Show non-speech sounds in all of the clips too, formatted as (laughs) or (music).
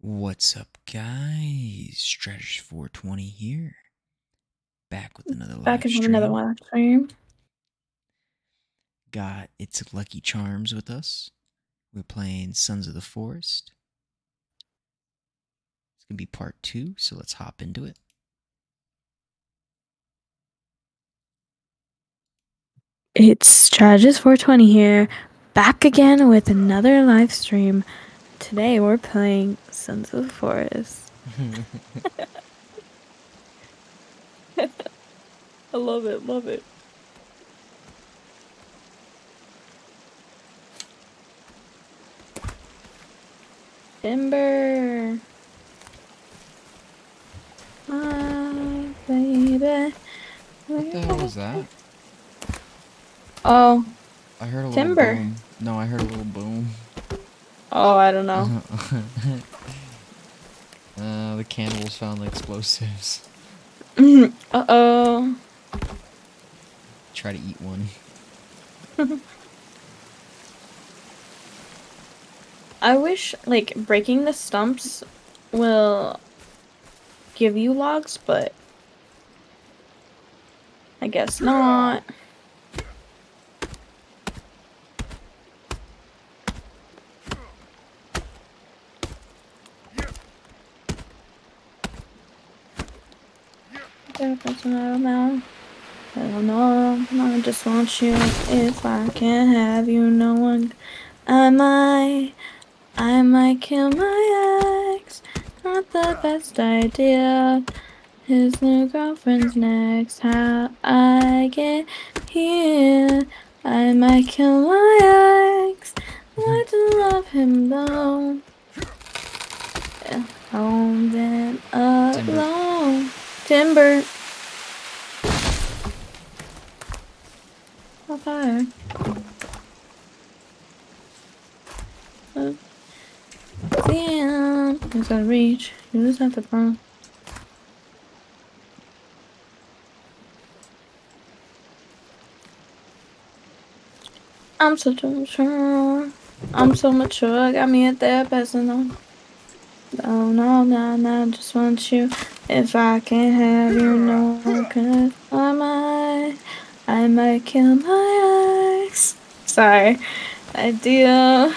What's up, guys? Strategist 420 here. Back with another live back stream. another live stream. Got It's Lucky Charms with us. We're playing Sons of the Forest. It's going to be part two, so let's hop into it. It's Strategist 420 here, back again with another live stream. Today we're playing Sons of the Forest. (laughs) I love it, love it. Timber. My baby. what the hell was that? Oh, I heard a little Timber. boom. No, I heard a little boom. Oh, I don't know. (laughs) uh, the cannibals found the explosives. (laughs) uh oh. Try to eat one. (laughs) I wish like breaking the stumps will give you logs, but I guess not. I know. I don't know. I just want you. If I can't have you, no one. I might. I might kill my ex. Not the best idea. His new girlfriend's next. How I get here. I might kill my ex. I do love him though. Home and alone. Timber. Uh, Damn. You gotta reach. You just have to run. I'm so mature. I'm so mature. I Got me a therapist and I'm. No, no, no, no. Just want you. If I can't have you, no one could. I might. I might kill my. Sorry. Idea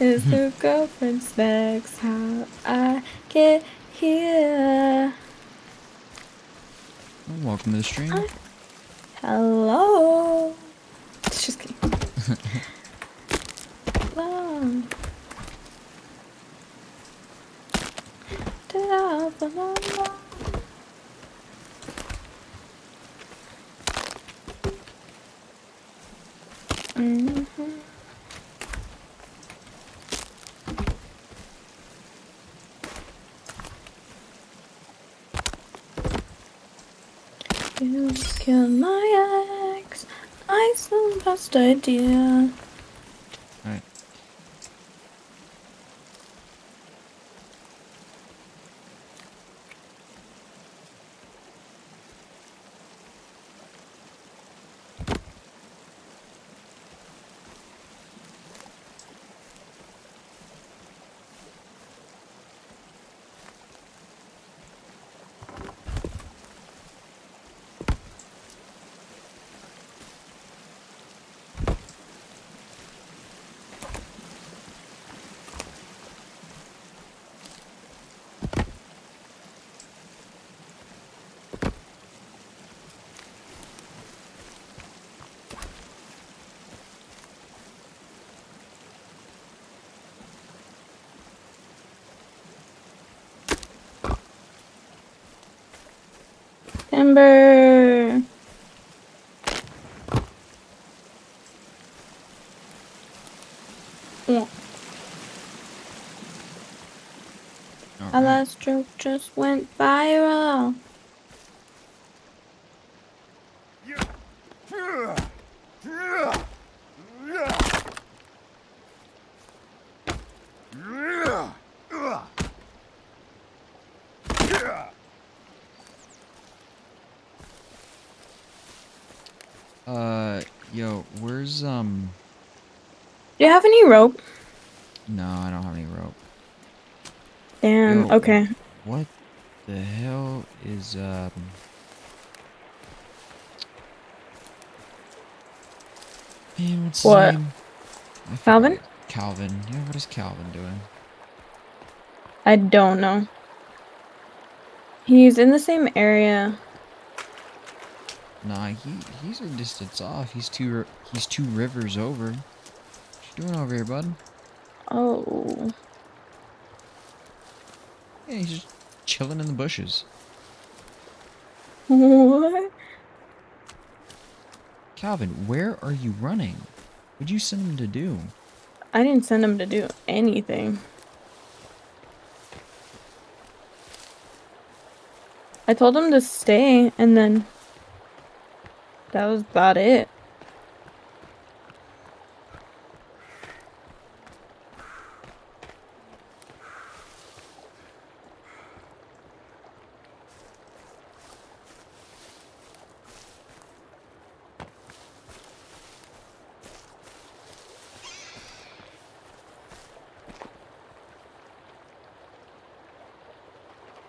is the girlfriend's next. How I get here. Oh, welcome to the stream. Hi. Hello. Just kidding. (laughs) Hello. Da- da- da- Mhm. You killed my ex. I the best idea. Timber. Yeah. Our last joke just went viral. Uh, yo, where's um? Do you have any rope? No, I don't have any rope. Damn. Yo, Okay. What the hell is um? Man, what's What? Calvin? Calvin. Yeah, what is Calvin doing? I don't know. He's in the same area. Nah, he he's a distance off. He's two he's two rivers over. What you doing over here, bud? Oh. Yeah, he's just chilling in the bushes. What? Calvin, where are you running? What'd you send him to do? I didn't send him to do anything. I told him to stay, and then that was about it.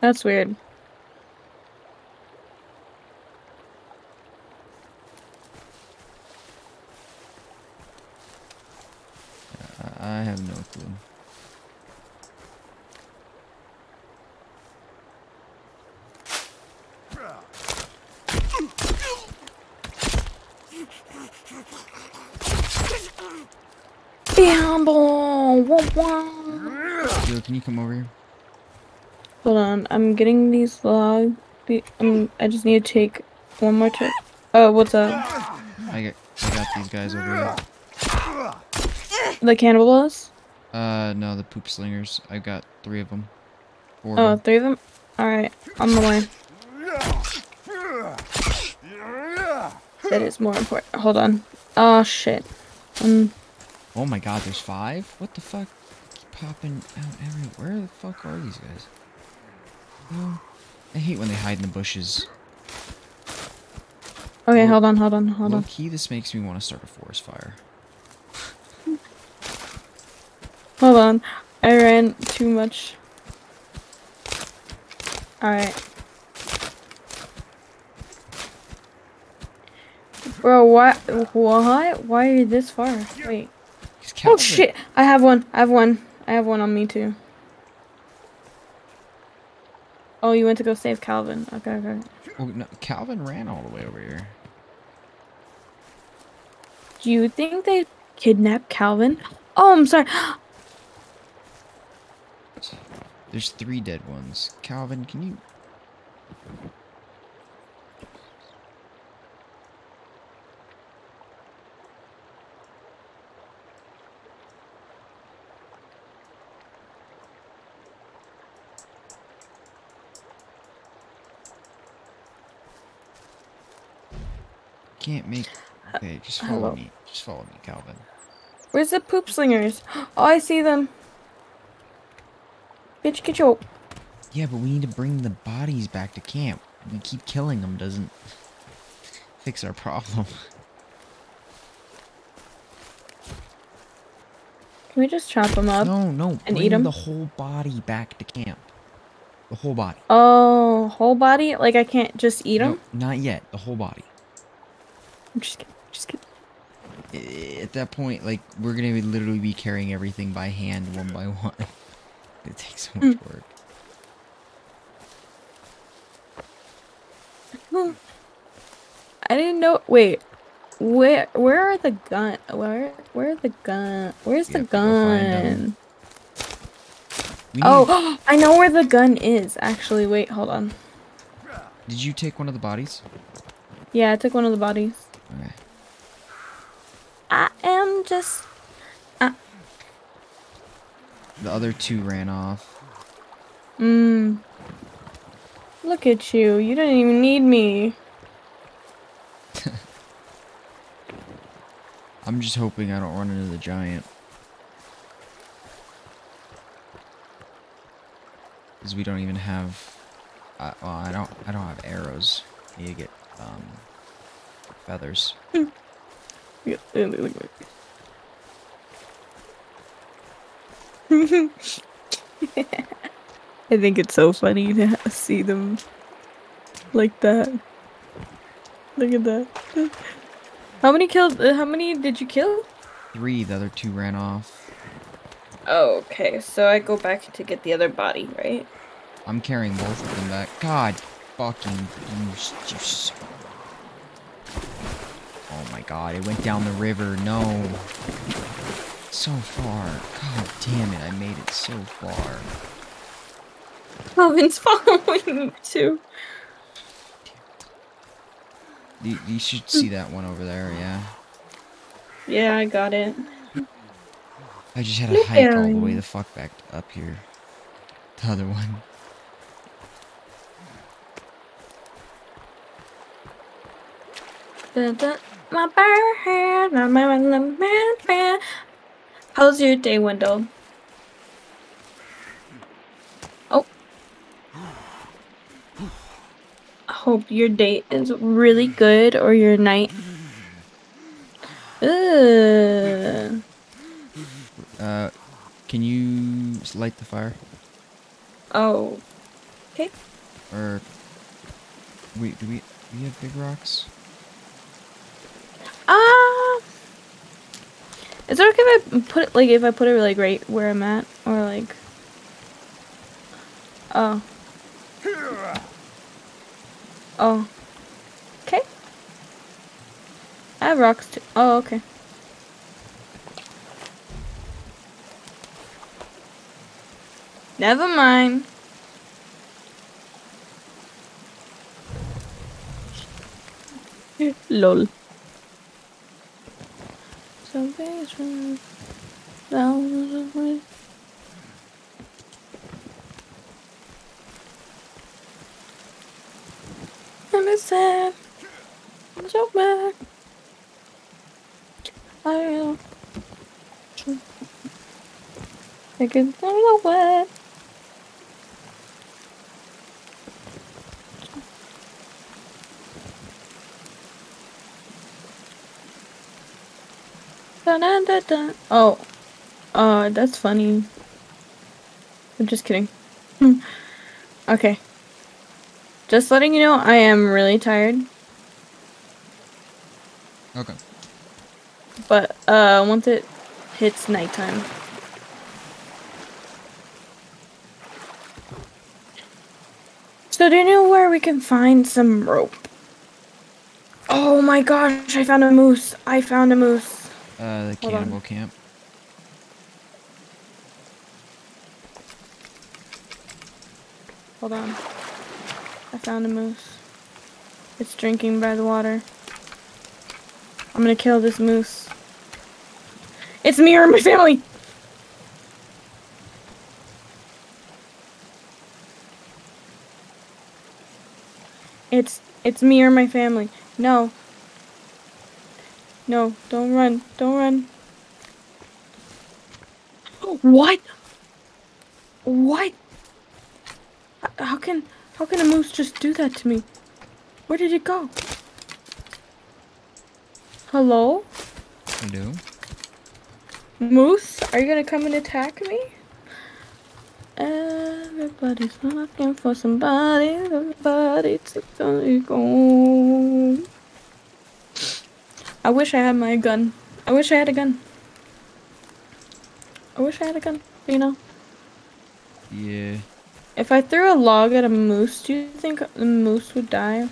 That's weird. I, have no clue. Be humble. Wah, wah. Yo, can you come over here? Hold on, I'm getting these log. The, um, I just need to take one more trip. Oh, what's up? I got I got these guys over here. The cannibals? Uh, no, the poop slingers. I got three of them. Four Oh, of them. three of them? Alright, on the way. That is more important. Hold on. Oh, shit. Um, Oh my god, there's five? What the fuck? Keep popping out everywhere. Where the fuck are these guys? I hate when they hide in the bushes. okay, hold on, hold on, hold on. key, this makes me want to start a forest fire. Hold on. I ran too much. Alright. Bro, what? What? Why are you this far? Wait. Oh shit! I have one. I have one. I have one on me too. Oh, you went to go save Calvin. Okay, okay. Oh, no, Calvin ran all the way over here. Do you think they kidnapped Calvin? Oh, I'm sorry. There's three dead ones. Calvin, can you? Can't make. Uh, okay, just follow me. Just follow me, Calvin. Where's the poop slingers? Oh, I see them. Bitch, get your. Yeah, but we need to bring the bodies back to camp. We keep killing them doesn't fix our problem. (laughs) Can we just chop them up? No, no, and bring eat 'em? the whole body back to camp. The whole body. Oh, whole body? Like I can't just eat them? No, not yet. The whole body. I'm just kidding. Just kidding. At that point, like we're gonna be literally be carrying everything by hand, one by one. (laughs) It takes so much mm. work. I didn't know. Wait, where where are the gun? Where where are the gun? Where's You the have to go find 'em. gun? Oh, (gasps) I know where the gun is. Actually, wait, hold on. did you take one of the bodies? Yeah, I took one of the bodies. Okay. I am just. Uh. The other two ran off. Mmm. Look at you. You didn't even need me. (laughs) I'm just hoping I don't run into the giant. Because we don't even have. I well, I don't. I don't have arrows. I need to get um feathers. (laughs) I think it's so funny to see them like that. Look at that. How many killed? Uh, how many did you kill? Three, the other two ran off. Oh, okay. So I go back to get the other body, right? I'm carrying both of them back. God fucking you, you s- my god, it went down the river. No. So far. God damn it, I made it so far. Calvin's following me too. You, you should see that one over there, yeah. Yeah, I got it. I just had to hike all the way the fuck back up here. The other one. Dun, dun, My bare hand, my my my my man, man. How's your day, Wendell? Oh. I hope your day is really good or your night. Ugh. Uh, can you light the fire? Oh. Okay. Or wait, do we do we have big rocks? Is it okay if I put it like if I put it like right where I'm at or like? Oh. Oh. Okay. I have rocks too. Oh, okay. Never mind. (laughs) Lol. Salvation. Ways. I'm sad. I'm so bad. I am. I can go away. Oh, uh, that's funny. I'm just kidding. (laughs) okay. Just letting you know, I am really tired. Okay. But uh, once it hits nighttime. So do you know where we can find some rope? Oh my gosh! I found a moose. I found a moose. Uh, the Hold on. cannibal camp. Hold on. I found a moose. It's drinking by the water. I'm gonna kill this moose. It's me or my family! It's it's me or my family. No. No, don't run. Don't run. What? What? How can how can a moose just do that to me? Where did it go? Hello? I do. Moose, are you gonna come and attack me? Everybody's looking for somebody, everybody to go. I wish I had my gun. I wish I had a gun. I wish I had a gun, you know? Yeah. If I threw a log at a moose, do you think the moose would die?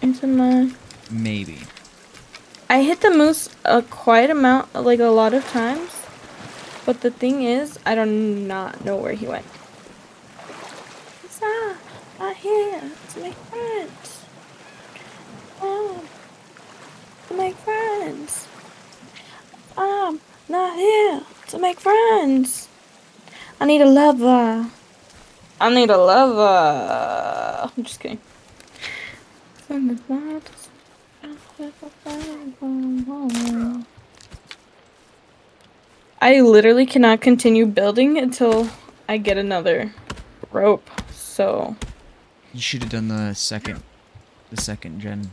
Into my. Maybe. I hit the moose a quite amount, like a lot of times. But the thing is, I do not know where he went. It's not, not here to make friends. Oh, to make friends. I'm not here to make friends. I need a lover. I need a lover. I'm just kidding. I literally cannot continue building until I get another rope. So, You should have done the second, the second gen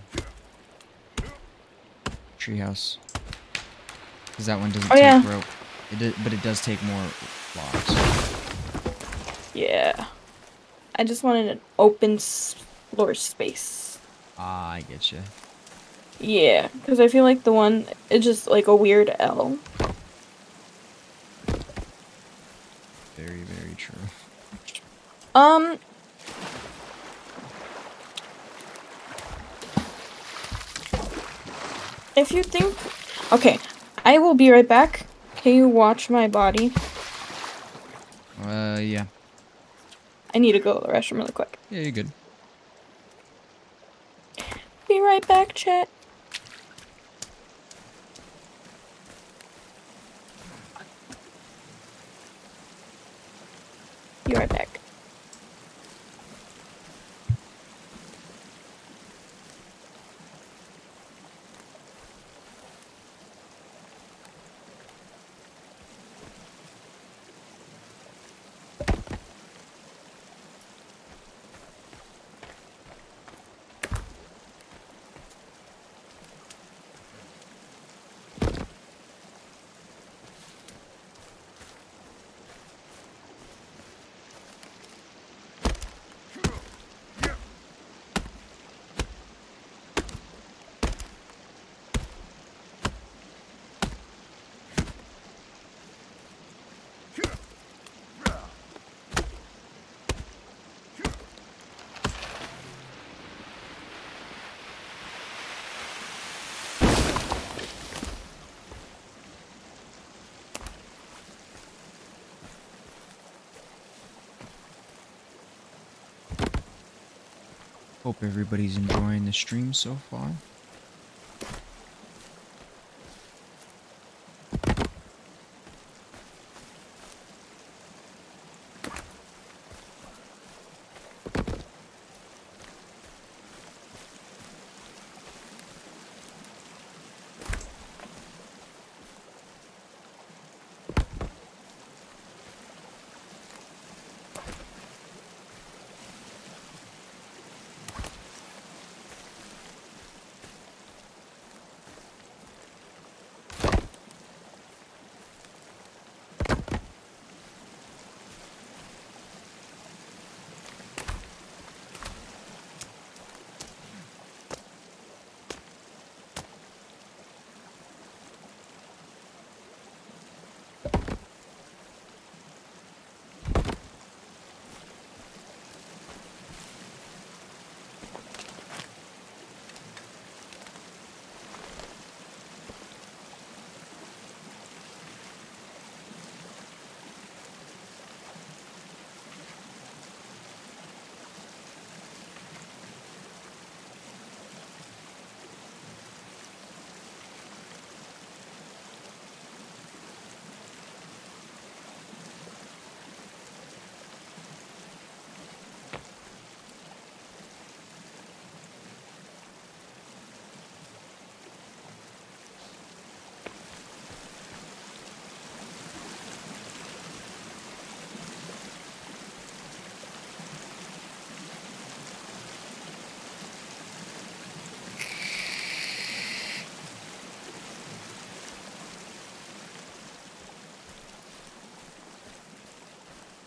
treehouse. Because that one doesn't Oh, take yeah. rope. It do, but it does take more logs. Yeah. I just wanted an open floor space. Ah, I get you. Yeah, because I feel like the one is just like a weird L. Very, very true. Um. If you think. Okay, I will be right back. Can you watch my body? Uh, yeah. I need to go to the restroom really quick. Yeah, you're good. Be right back, chat. Be right back. Hope everybody's enjoying the stream so far.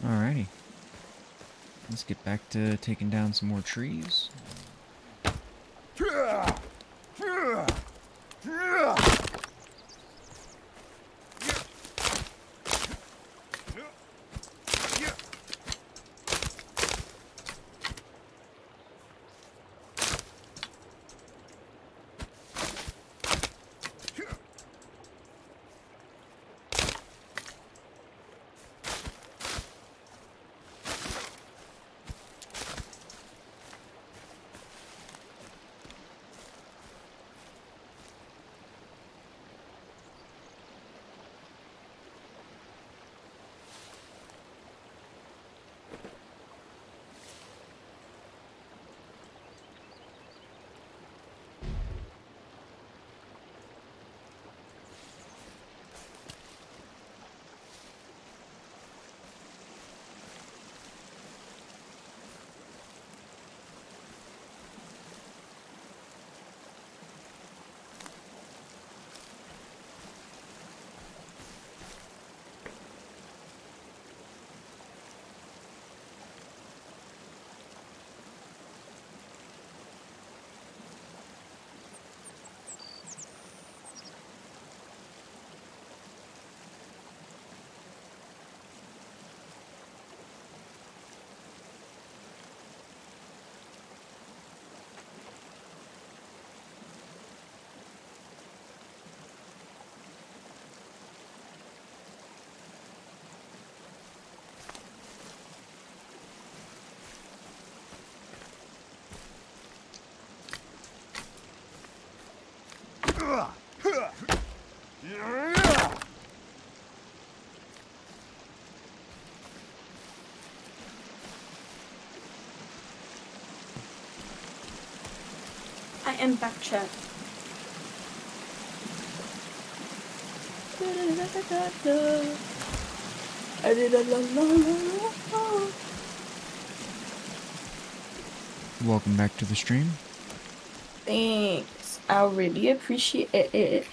Alrighty. Let's get back to taking down some more trees. I am back chat. Welcome back to the stream. Thanks. I really appreciate it.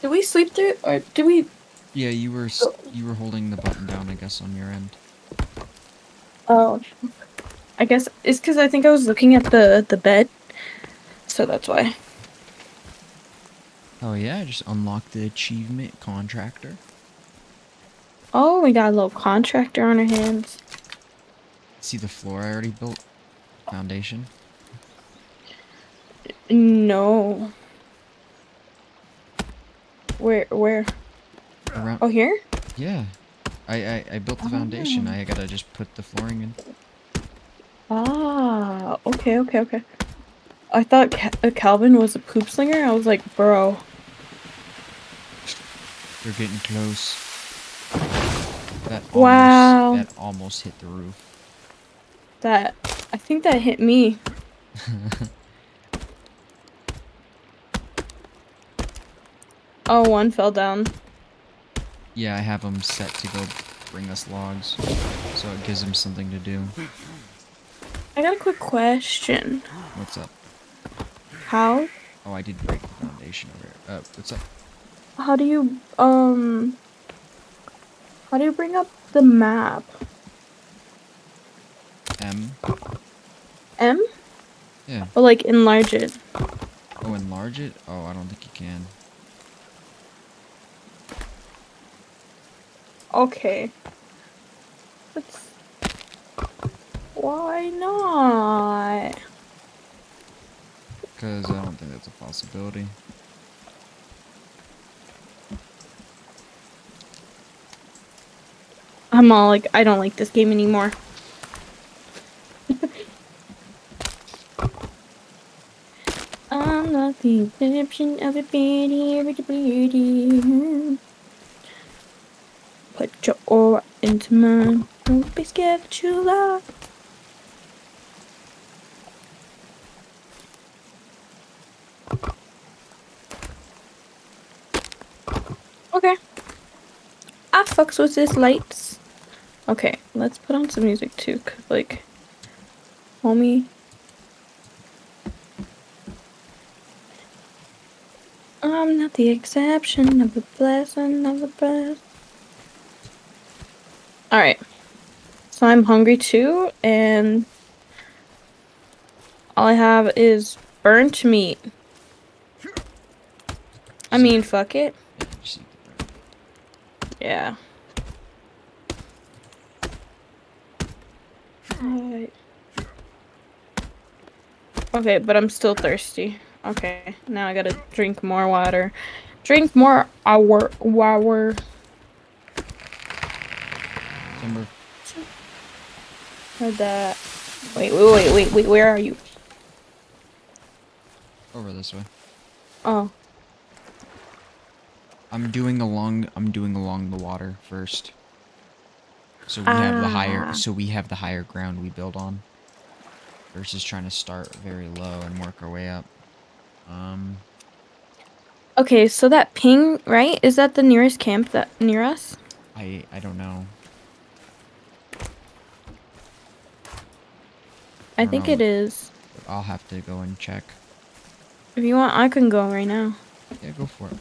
Did we sleep through or did we Yeah, you were you were holding the button down, I guess, on your end. Oh, I guess it's because I think I was looking at the the bed, so that's why. Oh yeah, I just unlocked the achievement contractor. Oh, we got a little contractor on our hands. See the floor I already built? Foundation. No. Where? Where? Around. Oh, here? Yeah. I, I I built the foundation. Oh. I gotta just put the flooring in. Ah, okay, okay, okay. I thought Ca- uh, Calvin was a poop slinger. I was like, bro. We're getting close. That almost, Wow. That almost hit the roof. That I think that hit me. (laughs) Oh, one fell down. Yeah, I have them set to go bring us logs, so it gives them something to do. I got a quick question. What's up? How Oh, I did break the foundation over here. Uh, what's up? how do you um how do you bring up the map? M. M? Yeah. Or like enlarge it? Oh, enlarge it? Oh, I don't think you can. Okay. That's why not? Because I don't think that's a possibility. I'm all like, I don't like this game anymore. (laughs) I'm not the exception of a pretty, pretty, pretty. Put your aura into mine. Don't be scared that you. Okay. I fucks with this lights. Okay, let's put on some music too, like, homie. I'm not the exception of the blessing of the blessed. Alright. So I'm hungry too, and all I have is burnt meat. I mean, fuck it. Yeah, just eat the bread. Yeah. Alright. Okay, but I'm still thirsty. Okay, now I gotta drink more water. Drink more hour water. Timber. That. Wait, wait, wait, wait, wait, where are you? Over this way. Oh. I'm doing along. I'm doing along the water first. So we have the higher. Ah. So we have the higher ground we build on. Versus trying to start very low and work our way up. Um. Okay, so that ping, right? Is that the nearest camp that near us? I I don't know. I don't think know. it um, is. But I'll have to go and check. If you want, I can go right now. Yeah, go for it.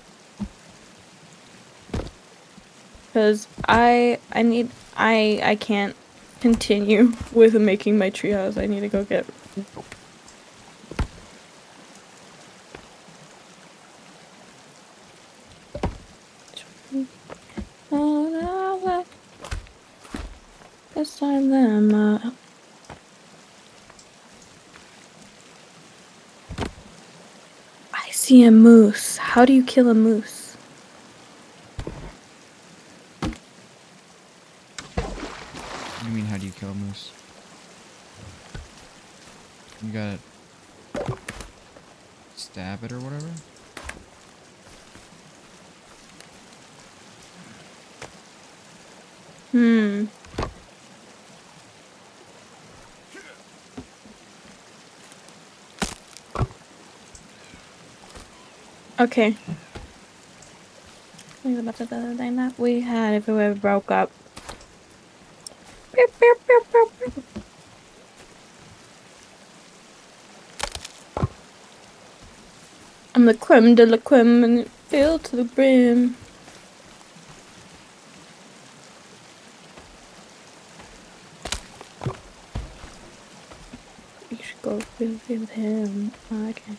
Cause I I need I I can't continue (laughs) with making my treehouse. I need to go get I am. Uh, I see a moose. How do you kill a moose? What do you mean? How do you kill a moose? You gotta stab it or whatever. Hmm. Okay. Think about the other thing that we had if ever broke up. I'm the creme de la creme and it filled to the brim. You should go with him. Okay.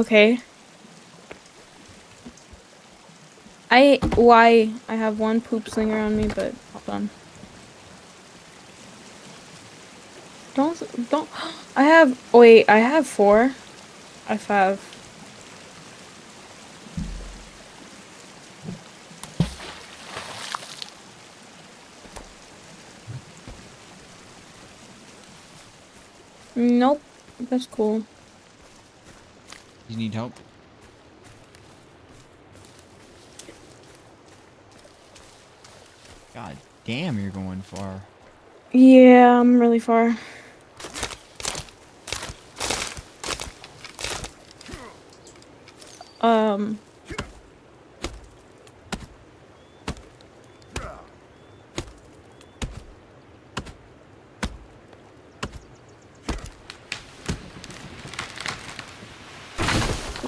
Okay. I why I have one poop slinger on me, but hold on. Don't don't. (gasps) I have wait. I have four. I have. Nope. That's cool. You need help? God damn, you're going far. Yeah, I'm really far. Um.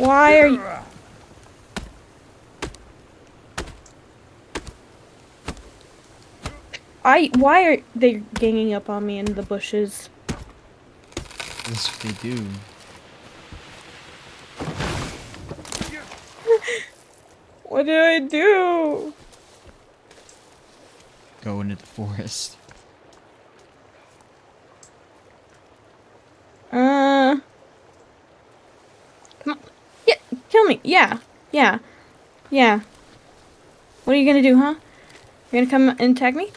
Why are you? I why are they ganging up on me in the bushes? (laughs) What they do. What did I do? Go into the forest. Uh. Come on. Kill me. Yeah. Yeah. Yeah. What are you gonna do, huh? You're gonna come and tag me?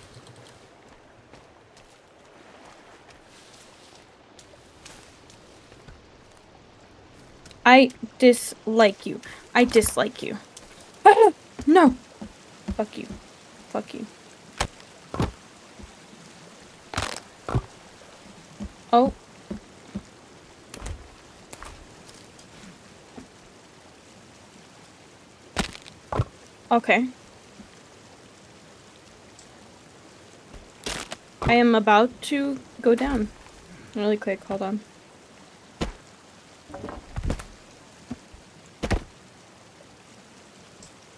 I dislike you. I dislike you. (laughs) no. Fuck you. Fuck you. Oh. Okay. I am about to go down. Really quick, hold on.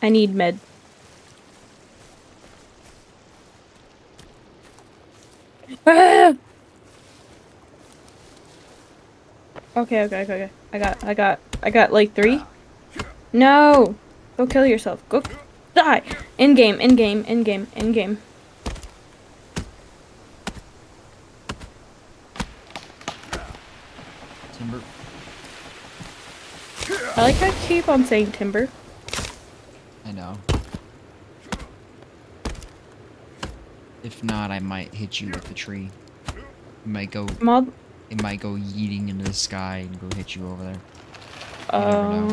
I need med. Ah! (laughs) Okay, okay, okay, okay. I got, I got, I got like three. No! Go kill yourself. Go die! In game, in game, in game, in game. Timber. I like how I keep on saying timber. I know. If not, I might hit you with the tree. It might go. Mod. It might go yeeting into the sky and go hit you over there. You never Um.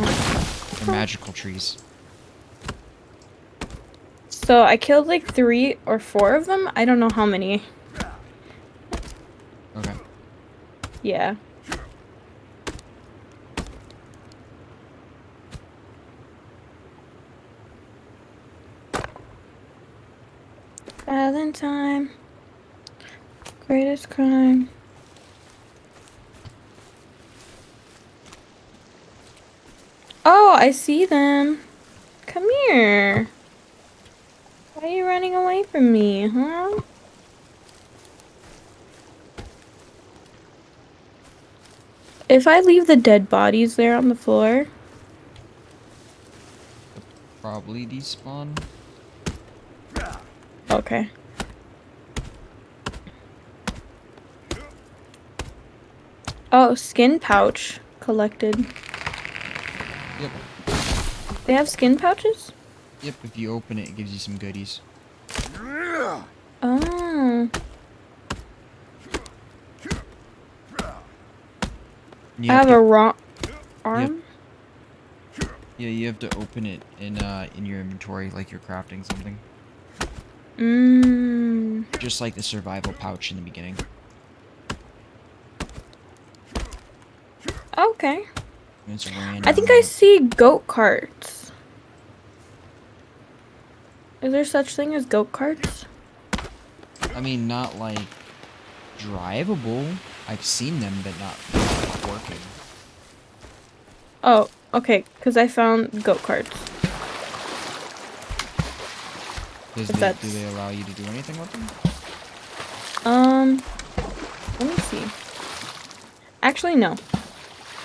They're magical trees. So I killed like three or four of them. I don't know how many. Okay. Yeah. Valentine. Greatest crime. Oh, I see them. Come here. Why are you running away from me, huh? If I leave the dead bodies there on the floor, Probably despawn. okay. Oh, skin pouch collected. Yep. They have skin pouches? Yep, if you open it, it gives you some goodies. Oh. You I have, to, a rock arm? Yeah, you have to open it in uh, in your inventory like you're crafting something. Mmm. Just like the survival pouch in the beginning. Okay. I think I see goat carts. Is there such thing as goat carts? I mean, not like drivable. I've seen them, but not, not working. Oh, okay. Because I found goat carts. Does they, do they allow you to do anything with them? Um, let me see. Actually, no.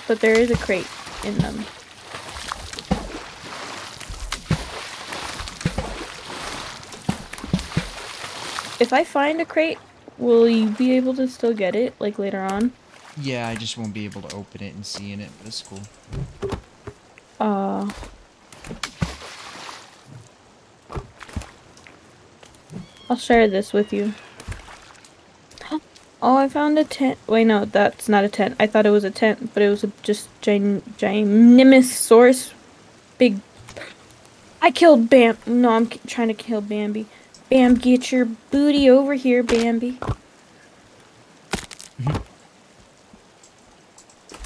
But there is a crate in them. If I find a crate, will you be able to still get it, like, later on? Yeah, I just won't be able to open it and see in it, but it's cool. Uh... I'll share this with you. (gasps) Oh, I found a tent. Wait, no, that's not a tent. I thought it was a tent, but it was a just gin Gymnosaurus. Big. I killed Bam. No, I'm k- trying to kill Bambi. Bam, get your booty over here, Bambi.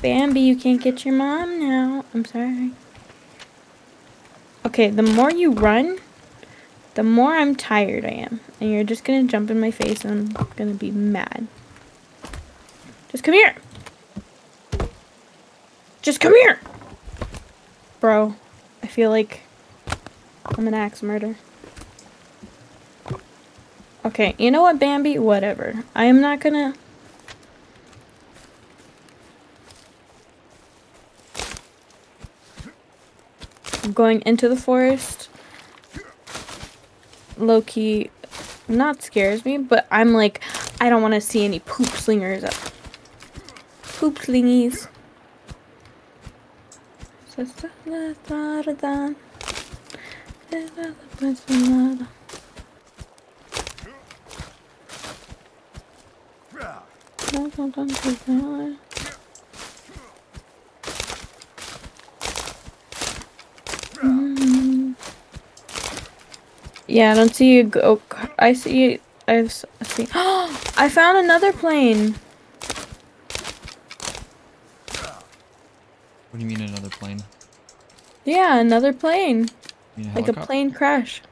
Bambi, you can't get your mom now. I'm sorry. Okay, the more you run, the more I'm tired I am. And you're just gonna jump in my face and I'm gonna be mad. Just come here! Just come here! Bro, I feel like I'm an axe murder. Okay, you know what, Bambi? Whatever. I am not gonna. Going into the forest. Low key, not scares me, but I'm like, I don't want to see any poop slingers. Poop slingies. Yeah, I don't see a go. Oh, I see. I s- I see. (gasps) I found another plane. What do you mean another plane? Yeah, another plane. You mean Like a plane crash.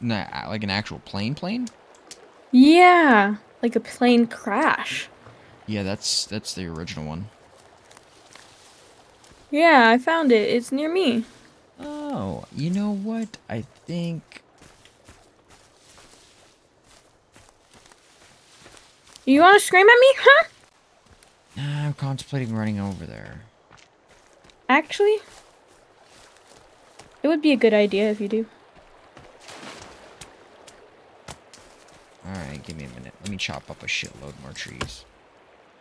Nah, like an actual plane plane? Yeah, like a plane crash. Yeah, that's that's the original one. Yeah, I found it. It's near me. Oh, you know what? I think You want to scream at me, huh? Nah, I'm contemplating running over there. Actually, it would be a good idea if you do. Alright, give me a minute. Let me chop up a shitload more trees.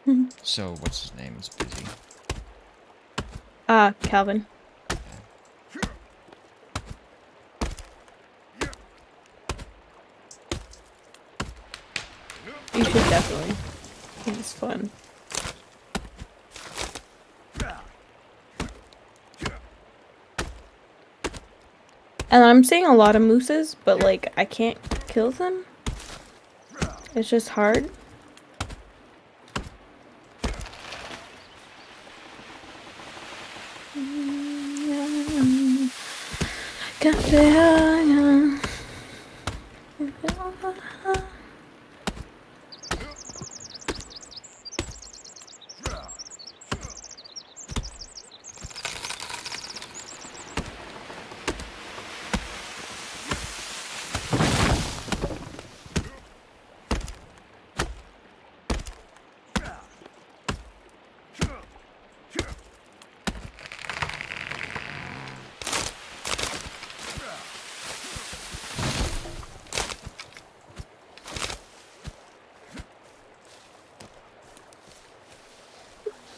(laughs) So, what's his name? It's busy. Ah, Kelvin. You should definitely. It's fun. And I'm seeing a lot of mooses, but like I can't kill them. It's just hard.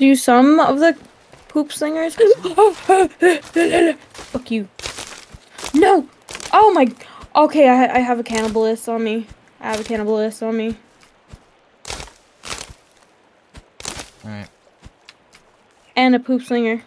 Do some of the poop slingers? (laughs) Fuck you. No! Oh my. Okay, I, I have a cannibalist on me. I have a cannibalist on me. Alright. And a poop slinger.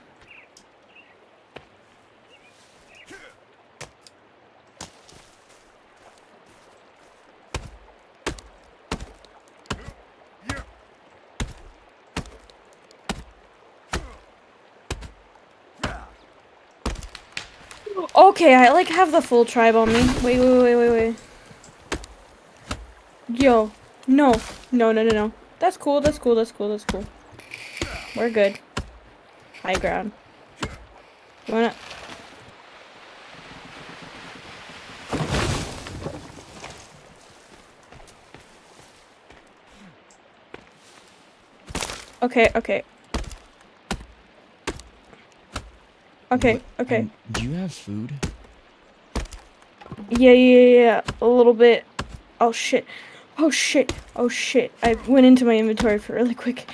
Okay, I like have the full tribe on me. Wait, wait, wait, wait, wait. Yo, no, no, no, no, no. That's cool. That's cool. That's cool. That's cool. We're good. High ground. You wanna? Okay, okay. Okay, okay. um, do you have food? Yeah, yeah, yeah, yeah, a little bit. Oh shit. Oh shit. Oh shit. I went into my inventory for really quick.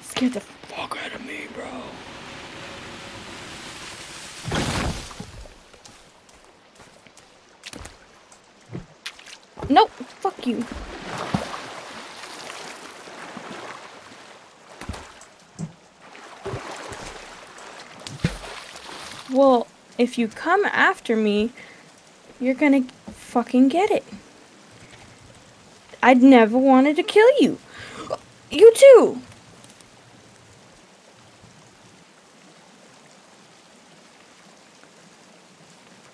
Scared the fuck out of me, bro. Nope. Fuck you. Well, if you come after me, you're gonna fucking get it. I'd never wanted to kill you. You too.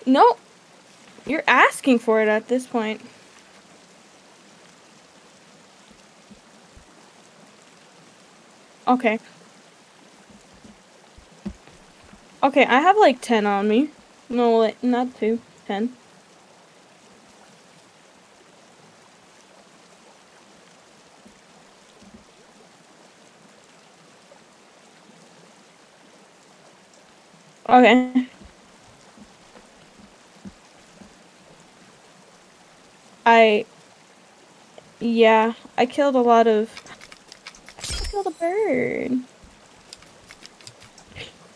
No. You're asking for it at this point. Okay. Okay, I have like 10 on me. No, like, not 2. 10. Okay. I. Yeah, I killed a lot of. I killed a bird.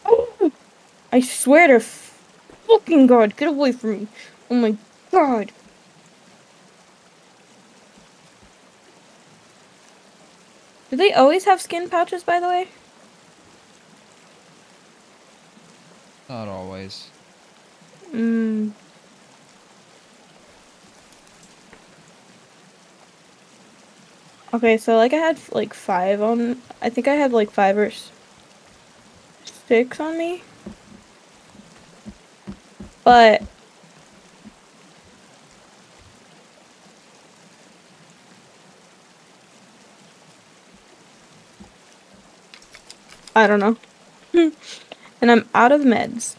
Oh! I swear to fucking god, get away from me. Oh my god. Do they always have skin pouches, by the way? Not always. Mm. Okay, so like I had like five on. I think I had like five or six on me. But I don't know. (laughs) and I'm out of meds.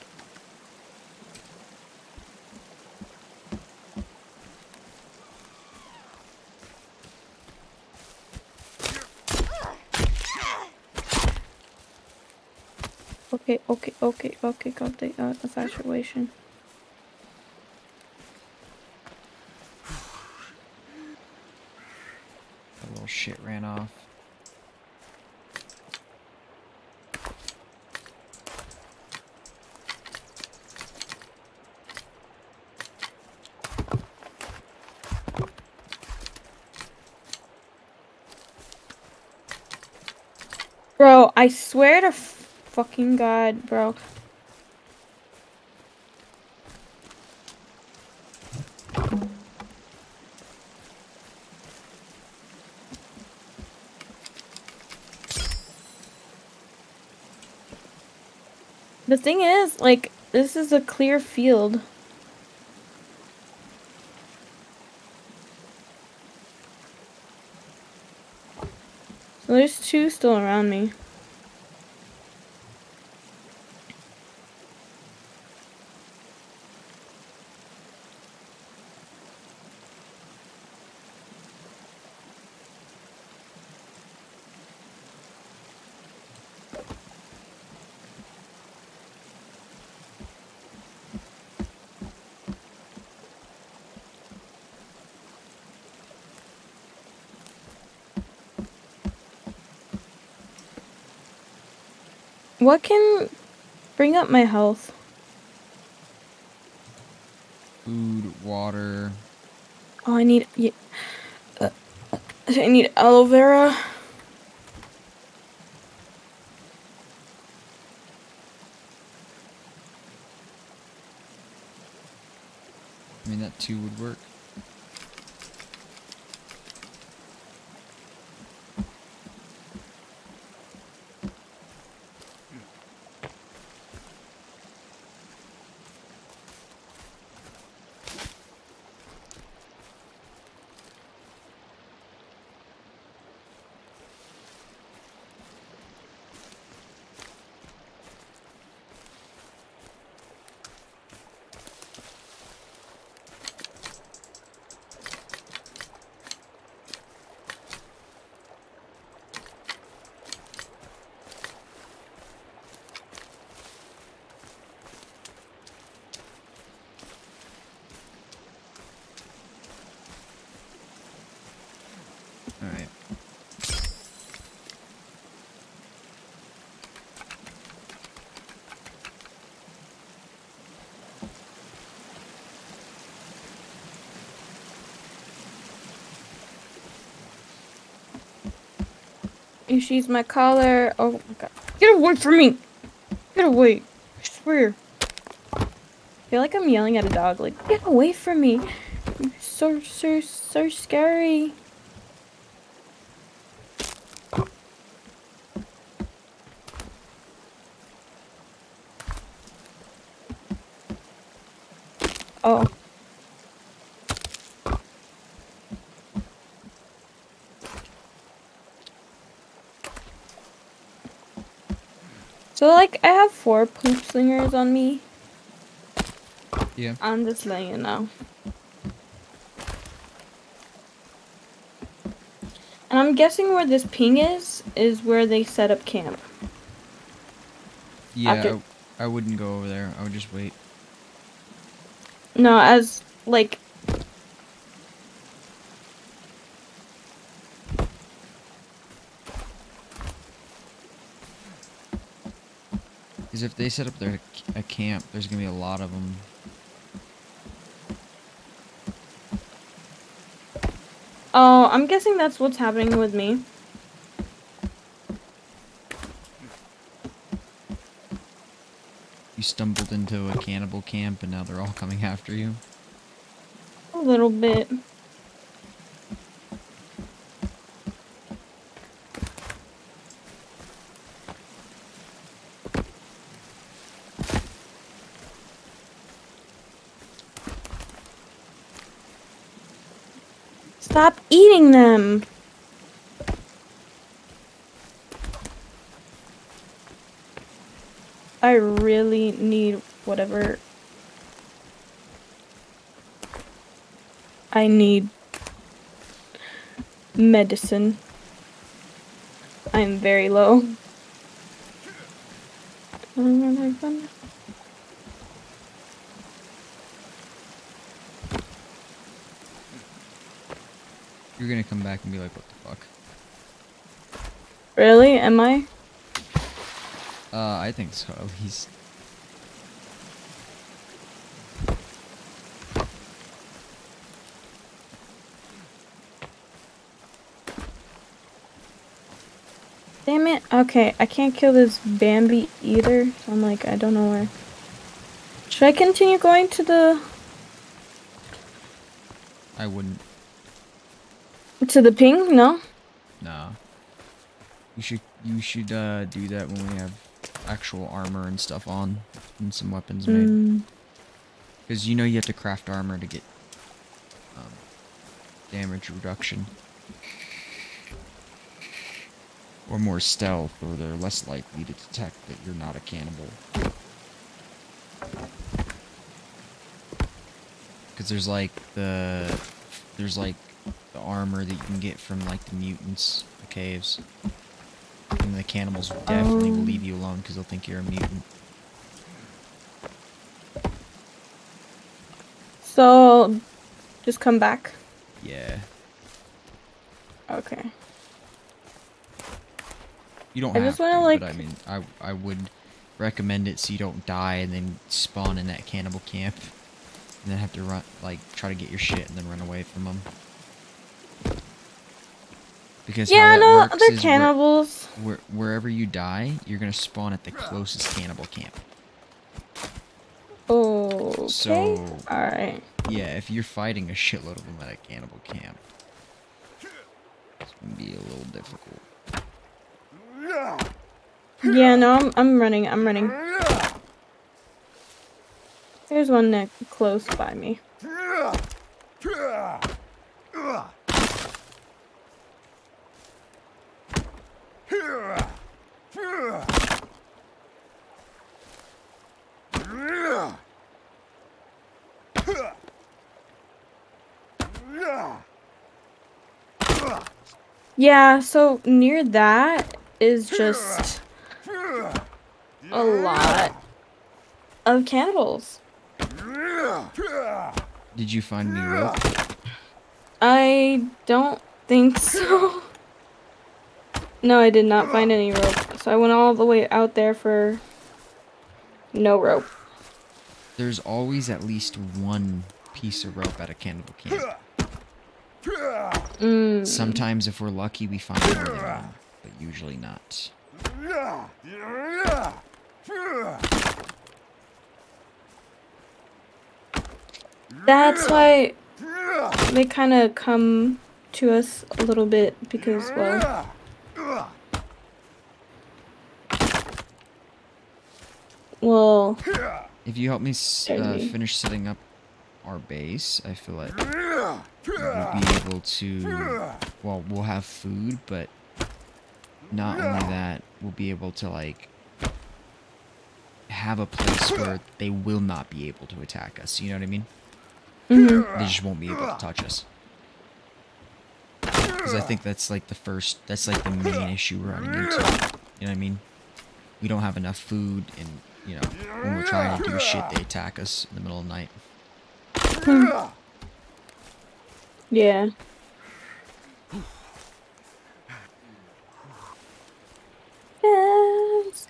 Okay, okay, okay, okay, got the uh, infatuation. That little shit ran off. Bro, I swear to fucking god, bro. The thing is, like, this is a clear field. So there's two still around me. What can bring up my health? Food, water. Oh, I need. Yeah. Uh, I need aloe vera. I mean, that too would work. She's my collar. Oh my god. Get away from me! Get away. I swear. I feel like I'm yelling at a dog, like, get away from me. You're so, so, so scary. Oh. So like I have four poop slingers on me. Yeah. I'm just letting you know. And I'm guessing where this ping is is where they set up camp. Yeah, After- I, I wouldn't go over there. I would just wait. No, as like if they set up their a camp, there's gonna be a lot of them. Oh, I'm guessing that's what's happening with me. You stumbled into a cannibal camp, and now they're all coming after you. A little bit. Stop eating them. I really need whatever I need medicine. I'm very low. You're gonna come back and be like, "What the fuck?" Really? Am I? Uh, I think so. At least. Damn it. Okay, I can't kill this Bambi either. So I'm like, I don't know where. Should I continue going to the I wouldn't. to the ping? No. Nah. You should you should uh do that when we have actual armor and stuff on and some weapons made. Mm, Because you know you have to craft armor to get um, damage reduction. Or more stealth, or they're less likely to detect that you're not a cannibal. Because there's like the there's like the armor that you can get from like the mutants, the caves. And the cannibals definitely will Oh. leave you alone because they'll think you're a mutant. so just come back. Yeah. Okay. You don't I have just wanna, to, like- but I mean, I I would recommend it so you don't die and then spawn in that cannibal camp, and then have to run like try to get your shit and then run away from them. Because how yeah, that no, they're is where- cannibals. Where, wherever you die, you're gonna spawn at the closest cannibal camp. Okay. So- Alright. Yeah, if you're fighting a shitload of them at a cannibal camp, it's gonna be a little difficult. Yeah, no, I'm, I'm running. I'm running. There's one neck close by me. Yeah, so near that is just a lot of cannibals. Did you find any rope? I don't think so. No, I did not find any rope. So I went all the way out there for no rope. There's always at least one piece of rope at a cannibal camp. Mm. Sometimes, if we're lucky, we find more than one, but usually not. That's why they kind of come to us a little bit because, well, well, If you help me uh, finish setting up our base, I feel like we'll be able to. Well, we'll have food, but not only that, we'll be able to like have a place where they will not be able to attack us. You know what I mean? mhm. They just won't be able to touch us. Because I think that's like the first, that's like the main issue we're running into. You know what I mean? We don't have enough food, and you know, when we're trying to do shit, they attack us in the middle of the night. Hmm. yeah. Yes,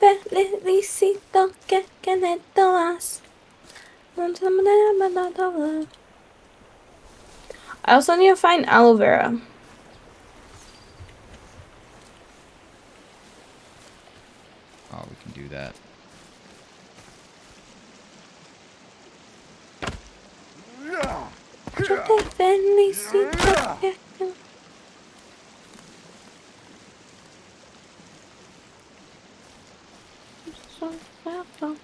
felicito que que ne toas. I also need to find aloe vera. Oh, we can do that. Yo te felicito que que- So well.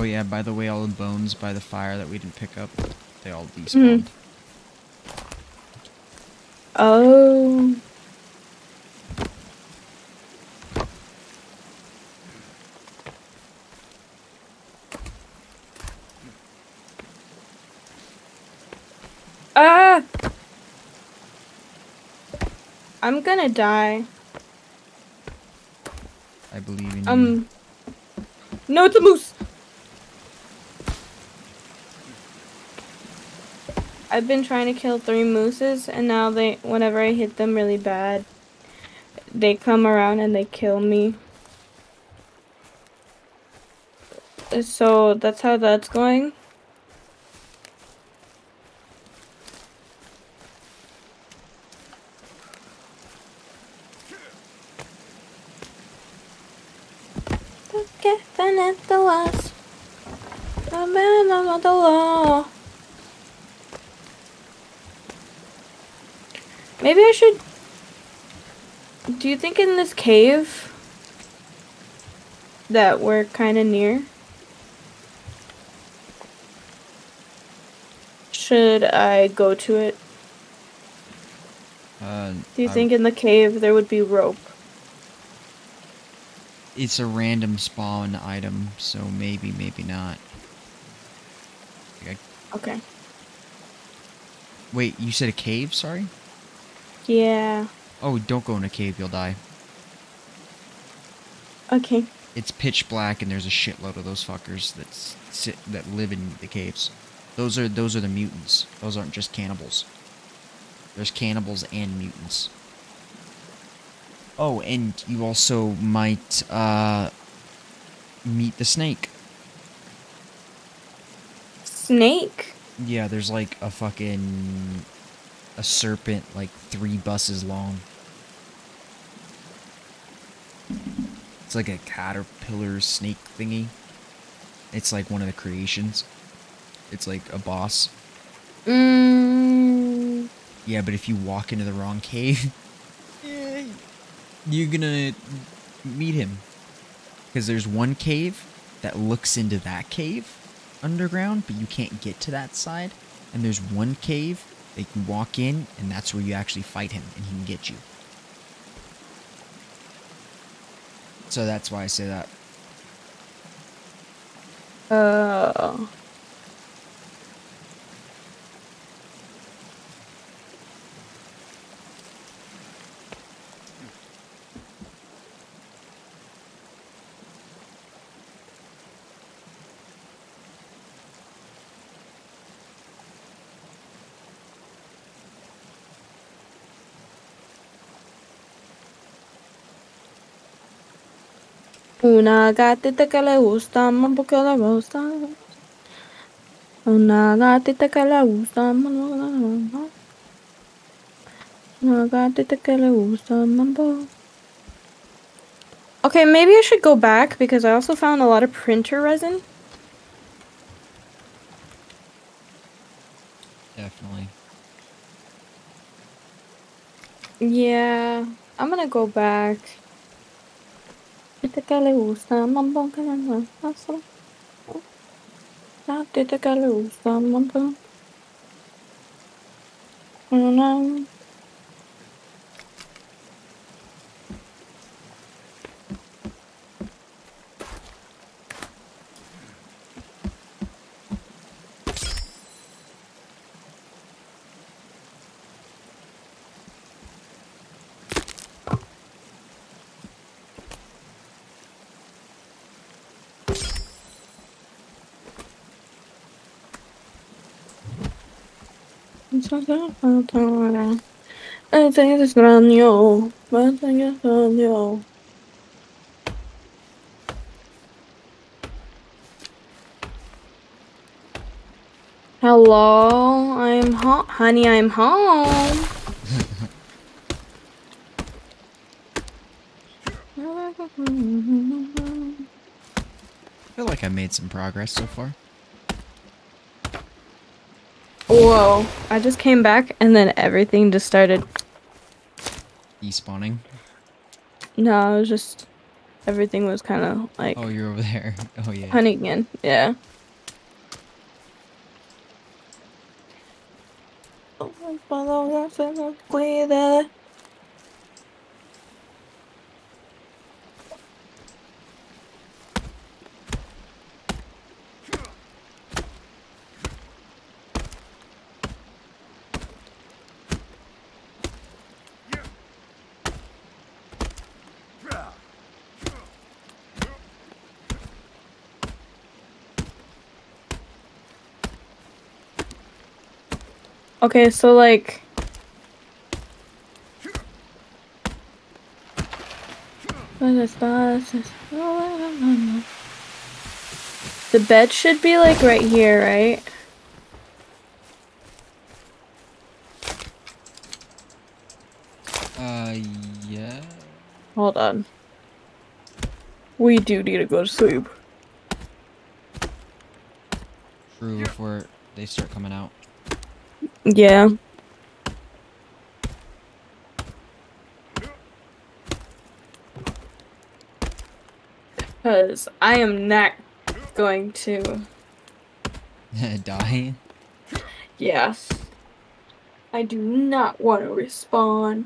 Oh yeah, by the way, all the bones by the fire that we didn't pick up, they all despawned. Oh. Ah! I'm gonna die. I believe in you. Um. No, it's a moose! I've been trying to kill three mooses, and now they, whenever I hit them really bad, they come around and they kill me. So that's how that's going. Que fenetoas. Maybe I should. Do you think in this cave that we're kind of near? Should I go to it? Uh, Do you I- think in the cave there would be rope? it's a random spawn item, so maybe, maybe not. Okay. Okay. Wait, you said a cave? Sorry. Yeah. Oh, don't go in a cave, you'll die. Okay. It's pitch black, and there's a shitload of those fuckers that sit that live in the caves. Those are those are the mutants. Those aren't just cannibals. There's cannibals and mutants. Oh, and you also might uh, meet the snake. Snake? Yeah, there's like a fucking a serpent like three buses long. It's like a caterpillar snake thingy. It's like one of the creations. It's like a boss. Mm, Yeah, but if you walk into the wrong cave, (laughs) eh, you're gonna meet him. Because there's one cave that looks into that cave underground, but you can't get to that side. And there's one cave you can walk in, and that's where you actually fight him, and he can get you. So that's why I say that. uh, Una gatita que le gusta, mambo que le gusta. Una gatita que le gusta, mambo que le gusta. Una gatita que le gusta, mambo. Okay, maybe I should go back because I also found a lot of printer resin. Definitely. Yeah, I'm gonna go back. Gatita que le gusta, mambo que le gusta. Gatita que le gusta, mambo. Una- Hello, I'm home. Honey, I'm home. (laughs) I feel like I made some progress so far. Whoa, I just came back and then everything just started. E-spawning. No, it was just. Everything was kind of like Oh, you're over there. (laughs) Oh, yeah. honey again. Yeah. Cuida. Okay, so like. The bed should be like right here, right? Uh, yeah. Hold on. We do need to go to sleep. True, before they start coming out. Yeah. Because I am not going to. (laughs) Die. Yes. I do not want to respawn.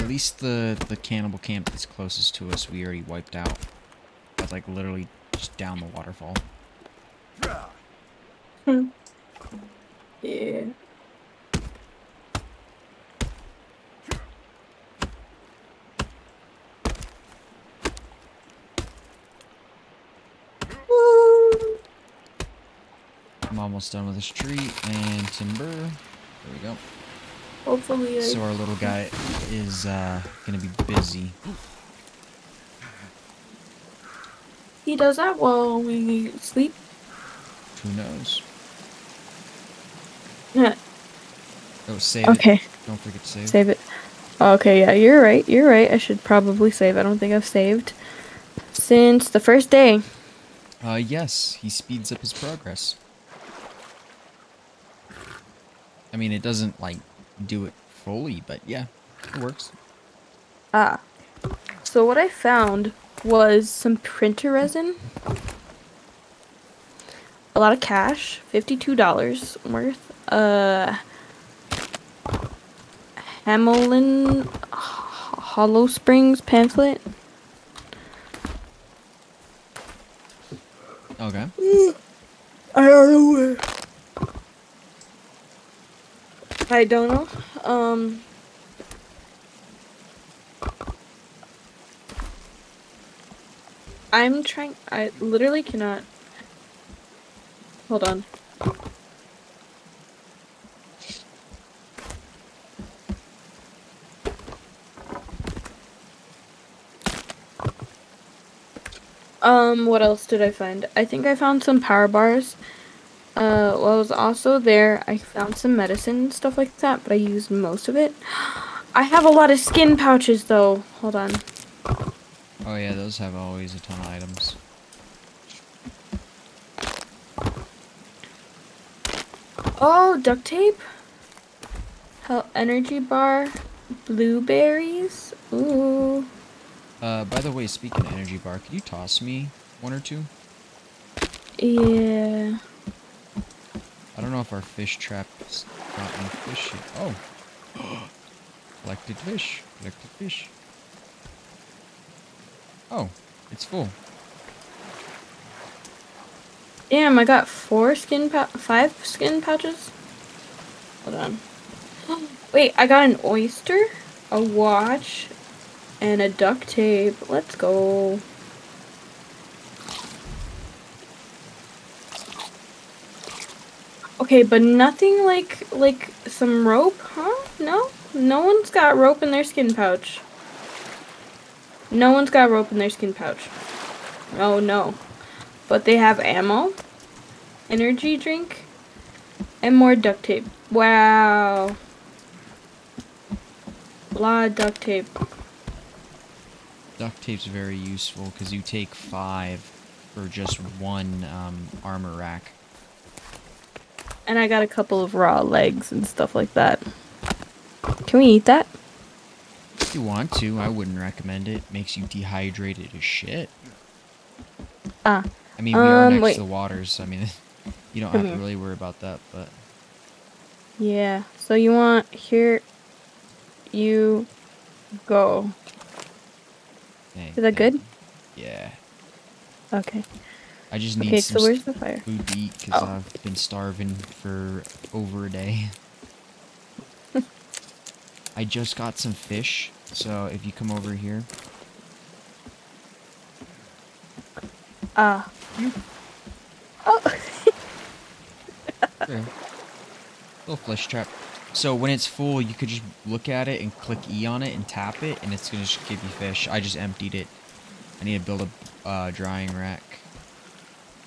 At least the the cannibal camp that's closest to us, we already wiped out. That's like literally just down the waterfall. Hmm. Yeah. I'm almost done with this tree and timber. There we go. Hopefully, I... So our little guy is uh, gonna be busy. he does that while we sleep. Who knows? (laughs) Yeah. Oh, save Okay, it. Don't forget to save. save it. Okay, yeah, you're right. You're right. I should probably save. I don't think I've saved since the first day. Uh, yes, he speeds up his progress. I mean, it doesn't, like, do it fully, but yeah, it works. Ah. So what I found was some printer resin. A lot of cash, $52 worth. Uh Hamelin Hollow Springs pamphlet. Okay. I don't know where. I don't know. Um. I'm trying. I literally cannot. Hold on. Um, what else did I find? I think I found some power bars. Uh, while I was also there, I found some medicine and stuff like that, but I used most of it. (gasps) I have a lot of skin pouches though. Hold on. Oh yeah, those have always a ton of items. Oh, duct tape. Hell, energy bar. Blueberries. Ooh. Uh, by the way, speaking of energy bar, could you toss me one or two? Yeah. I don't know if our fish trap's got any fish yet. Oh! (gasps) collected fish. Collected fish. Oh, it's full. Damn, I got four skin five skin pouches. Hold on. (gasps) Wait, I got an oyster, a watch, and a duct tape. Let's go. Okay, but nothing like like some rope, huh? No, no one's got rope in their skin pouch. No one's got rope in their skin pouch. Oh no. But they have ammo, energy drink, and more duct tape. Wow. A lot of duct tape. Duct tape's very useful because you take five for just one um, armor rack. And I got a couple of raw legs and stuff like that. Can we eat that? If you want to, I wouldn't recommend it. Makes you dehydrated as shit. Ah. I mean, we are Um, next wait. to the waters, so I mean, (laughs) you don't have to really worry about that, but Yeah. So you want here you go. Is that good? Yeah. Okay. I just need Okay, some so where's the fire? food to eat because Oh. I've been starving for over a day. (laughs) I just got some fish, so if you come over here, Ah. Oh. (laughs) there, little fish trap. So when it's full, you could just look at it and click E on it and tap it, and it's gonna just give you fish. I just emptied it. I need to build a uh, drying rack.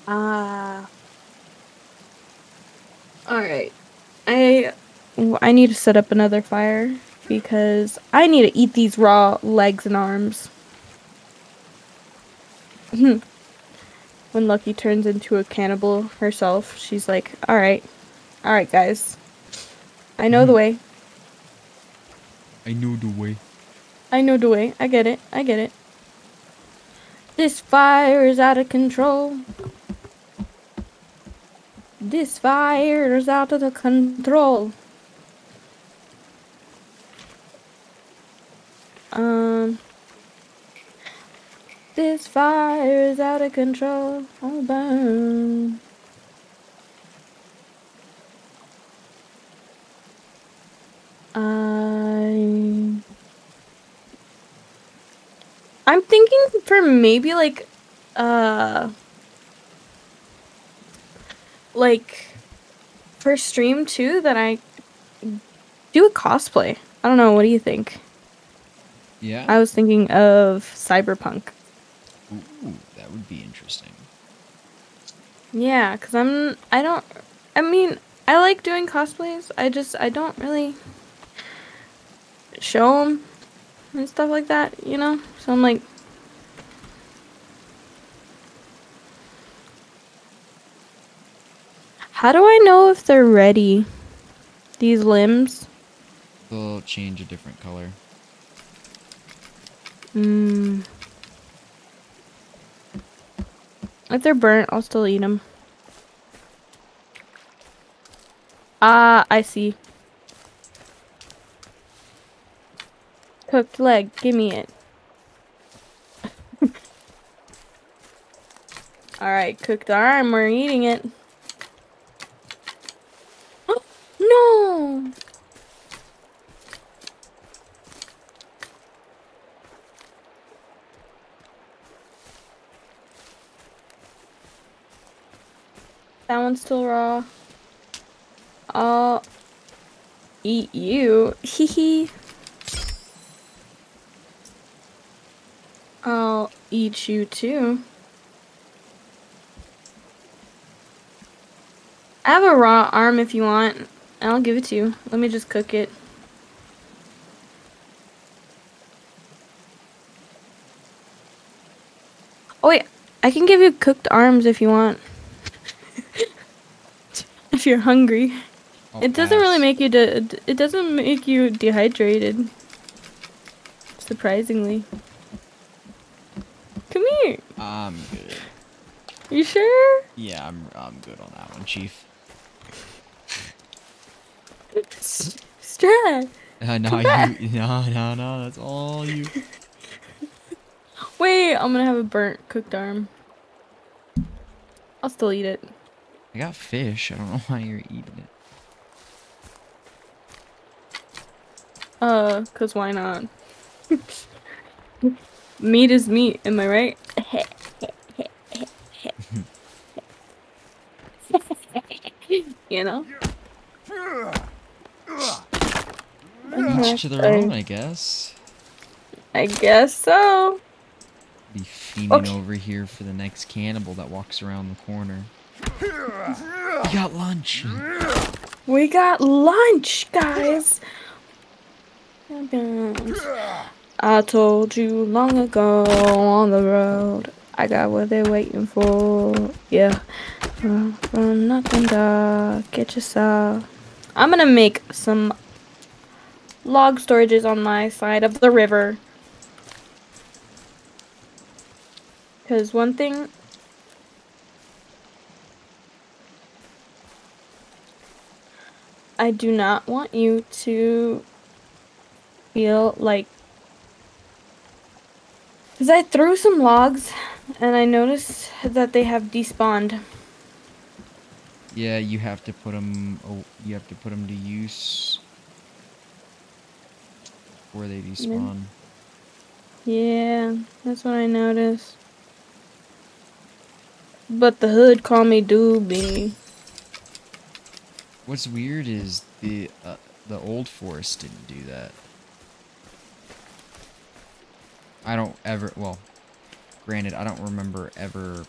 Ah. All right. I I need to set up another fire because I need to eat these raw legs and arms. (laughs) when Lucky turns into a cannibal herself, she's like, "All right. All right, guys. I know the way. I know the way. I know the way. I get it. I get it. This fire is out of control. This fire is out of the control. Um. This fire is out of control. Oh, burn. I. I'm thinking for maybe like, uh, like for stream too that I do a cosplay. I don't know. What do you think? Yeah. I was thinking of cyberpunk. Ooh, that would be interesting. Yeah, cause I'm. I don't. I mean, I like doing cosplays. I just. I don't really show them and stuff like that. You know. So I'm like. How do I know if they're ready? These limbs. They'll change a different color. Hmm. If they're burnt, I'll still eat them. Ah, I see. Cooked leg, give me it. (laughs) Alright, cooked arm, we're eating it. That one's still raw. I'll eat you. (laughs) Hee hee. I'll eat you too. I have a raw arm if you want. I'll give it to you. Let me just cook it. Oh wait, I can give you cooked arms if you want. (laughs) if you're hungry. I'll It doesn't really make you de- it doesn't make you dehydrated. Surprisingly. Come here. I'm good. You sure? Yeah, I'm I'm good on that one, Chief. Strat. Uh, no, Come back. you, (laughs) no, no, no. That's all you. Wait, I'm gonna have a burnt cooked arm. I'll still eat it. I got fish. I don't know (laughs) why you're eating it. Uh, cause why not? (laughs) meat is meat, am I right? you know? Each to their own, I guess. I guess so. Be fiending Okay. over here for the next cannibal that walks around the corner. We got lunch. We got lunch, guys. I told you long ago on the road. I got what they're waiting for. Yeah. From nothing to get yourself. I'm gonna make some log storages on my side of the river. Because one thing I do not want you to feel like. Because I threw some logs and I noticed that they have despawned. Yeah, you have to put them. Oh, you have to put them to use. Where they despawn. Yeah, that's what I noticed. But the hood called me Doobie. What's weird is the uh, the old forest didn't do that. I don't ever. Well, granted, I don't remember ever,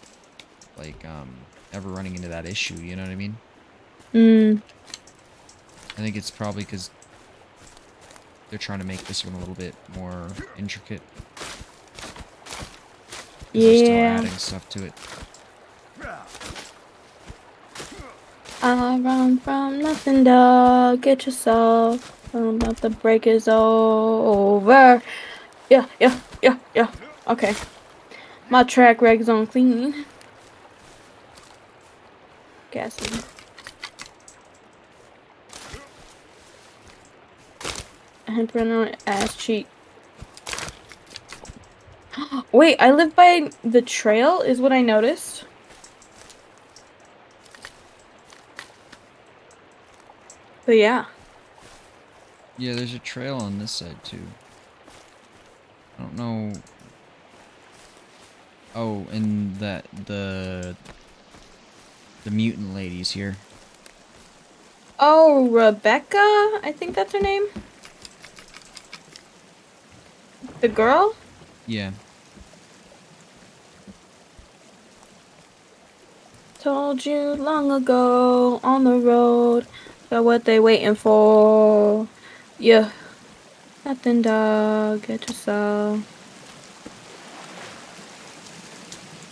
like, um, ever running into that issue. You know what I mean? Hmm. I think it's probably because they're trying to make this one a little bit more intricate. they're still Yeah. adding stuff to it. I run from nothing, dog. Get yourself. I'm about the break is over. Yeah, yeah, yeah, yeah. Okay. My track reg's on clean. Gassy. Handprint on ass cheek. Wait, I live by the trail, is what I noticed. But yeah. Yeah, there's a trail on this side too. I don't know. Oh, and that the the mutant ladies here. Oh, Rebecca? I think that's her name. The girl? Yeah. Told you long ago on the road that what they waiting for. Yeah. Nothing, dog. Get yourself.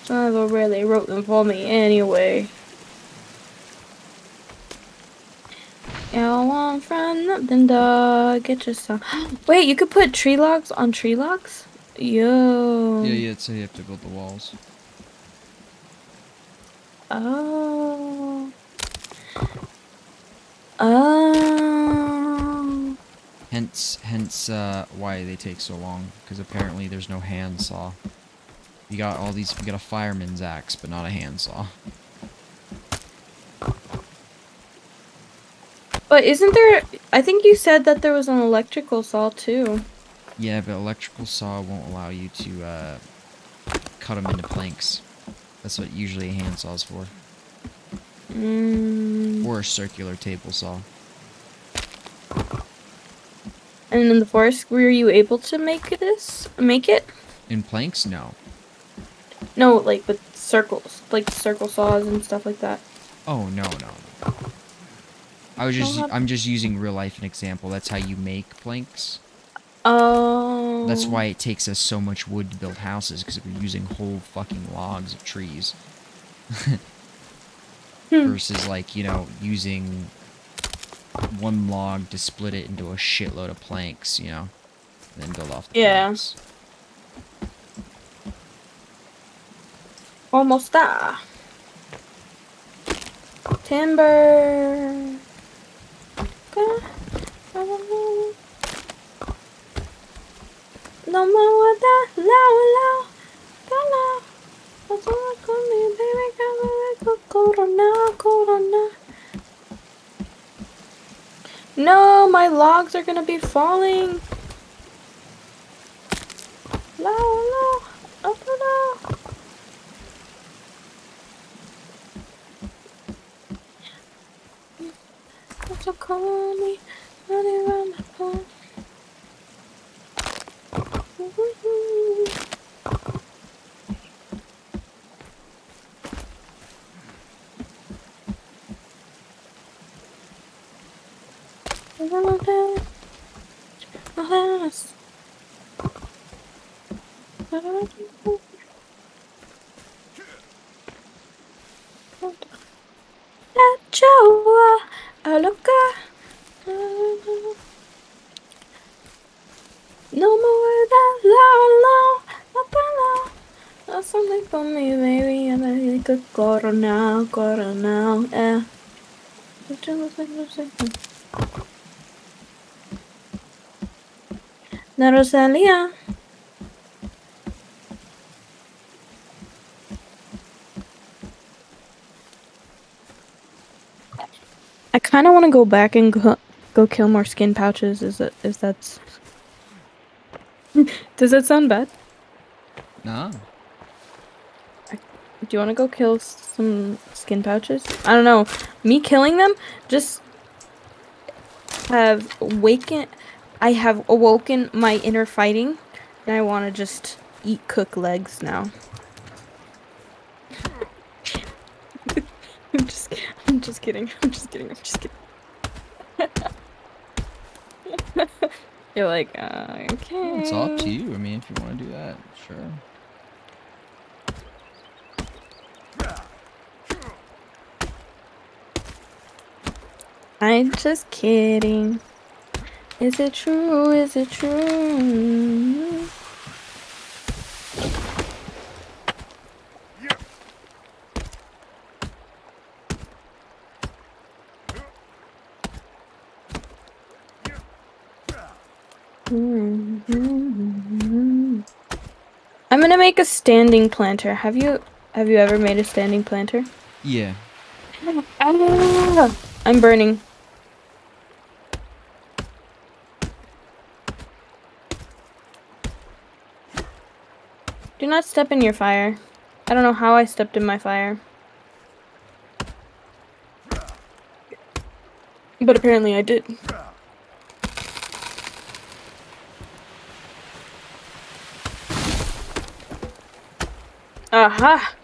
Never really them for me anyway. Yeah, one friend, nothing, dog. Get yourself. (gasps) Wait, you could put tree logs on tree logs? Yo. Yeah, yeah. So you have to build the walls. Oh. Oh. Hence, hence, uh, why they take so long. Because apparently there's no handsaw. You got all these. You got a fireman's axe, but not a handsaw. But isn't there? I think you said that there was an electrical saw too. Yeah, but electrical saw won't allow you to uh, cut them into planks. That's what usually a handsaw's for. Mm. Or a circular table saw. And in the forest, were you able to make this? Make it? In planks, no. No, like with circles, like circle saws and stuff like that. Oh no no. I was just I'm just using real life an example. That's how you make planks. Oh. That's why it takes us so much wood to build houses because we're using whole fucking logs of trees. (laughs) Hmm. Versus like, you know, using one log to split it into a shitload of planks, you know, and then build off the Yeah. planks. Almost there. Timber. No more that low, low, low. All I call me, baby. Come on, now, go. No, my logs are gonna be falling. Low, low, up, low. What's up, call me? Running around my phone. Joa, loca. No more that low, low, up and low. That's something for me, baby. And I think a quarter now, quarter now, yeah. Na Rosalia. I kind of want to go back and go, go kill more skin pouches. Is it? Is that's? (laughs) Does that sound bad? Nah. Do you want to go kill some skin pouches? I don't know. Me killing them just have waken. I have awoken my inner fighting, and I want to just eat cook legs now. (laughs) I'm just. I'm just kidding. I'm just kidding. I'm just kidding. (laughs) You're like, uh, okay. It's up to you. I mean, if you want to do that, sure. I'm just kidding. Is it true? Is it true? I'm gonna make a standing planter. Have you have you ever made a standing planter? Yeah. Ah, I'm burning. Do not step in your fire. I don't know how I stepped in my fire. But apparently I did. Aha!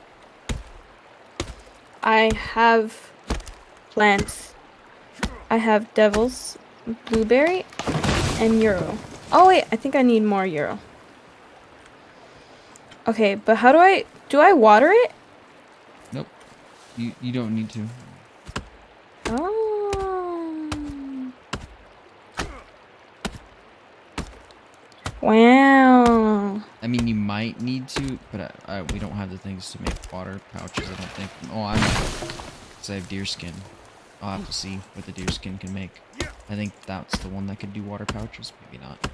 I have plants. I have devils, blueberry, and yarrow. Oh wait, I think I need more yarrow. Okay, but how do I do I water it? Nope. You you don't need to. Oh. Wow. I mean, you might need to, but I, I, we don't have the things to make water pouches. I don't think. Oh, I'm. Cause I have deer skin. I'll have to see what the deer skin can make. I think that's the one that could do water pouches. Maybe not.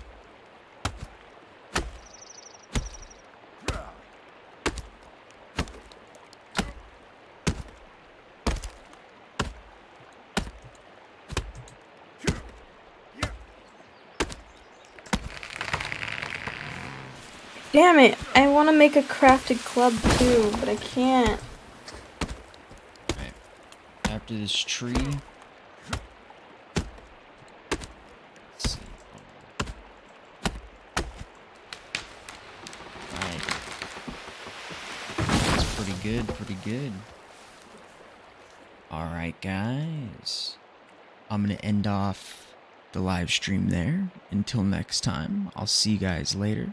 Damn it! I want to make a crafted club too, but I can't. Right. After this tree. That's pretty good, pretty good. Alright, guys. I'm going to end off the live stream there. Until next time, I'll see you guys later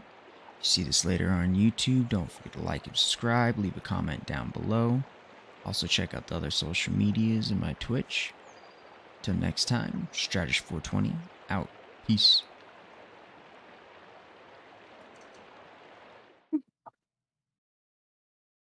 see this later on YouTube, don't forget to like and subscribe, leave a comment down below. Also check out the other social medias and my Twitch. Till next time, Strategist420 out. Peace.